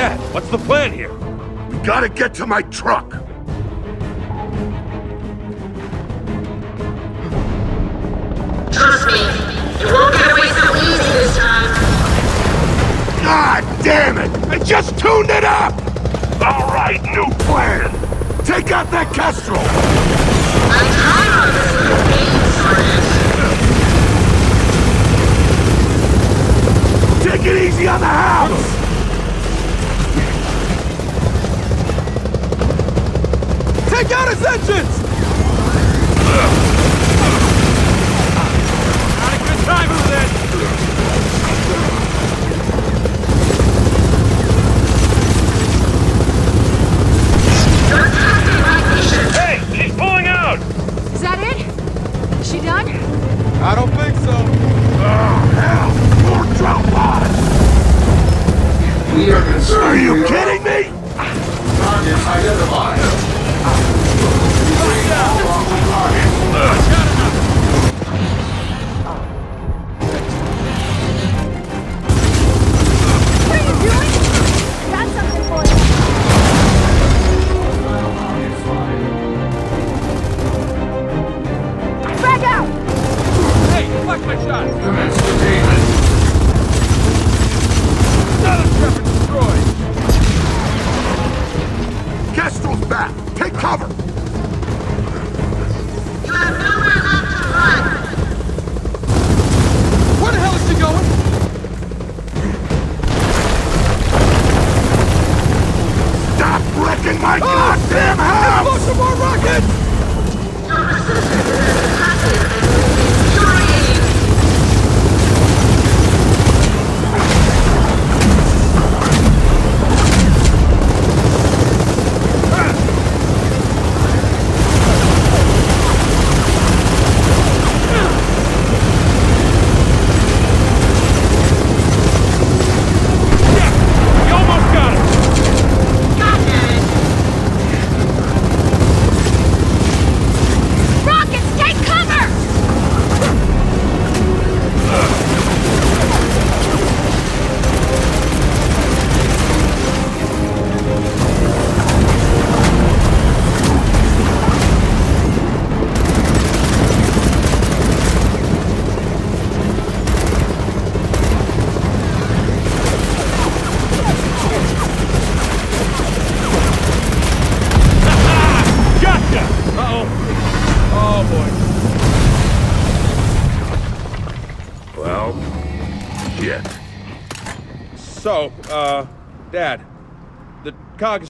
Dad, what's the plan here? We gotta get to my truck! Trust me, you won't get away so easy this time. God damn it! I just tuned it up! Alright, new plan! Take out that Kestrel! I'm tired of this little game, Sergeant. Take it easy on the house! Take out his engines! Not a good time for this! You're attacking my mission. Hey, she's pulling out! Is that it? Is she done? I don't think so. Oh, hell! More drop pods! We are concerned. Are you kidding me? Targets identified. Watch my shot! Commence weapon destroyed! Kestrel's back! Take cover! You have nowhere left to run. Where the hell is she going? Stop wrecking my oh! goddamn house! Launch some more rockets! Shit. So, uh, Dad, the cog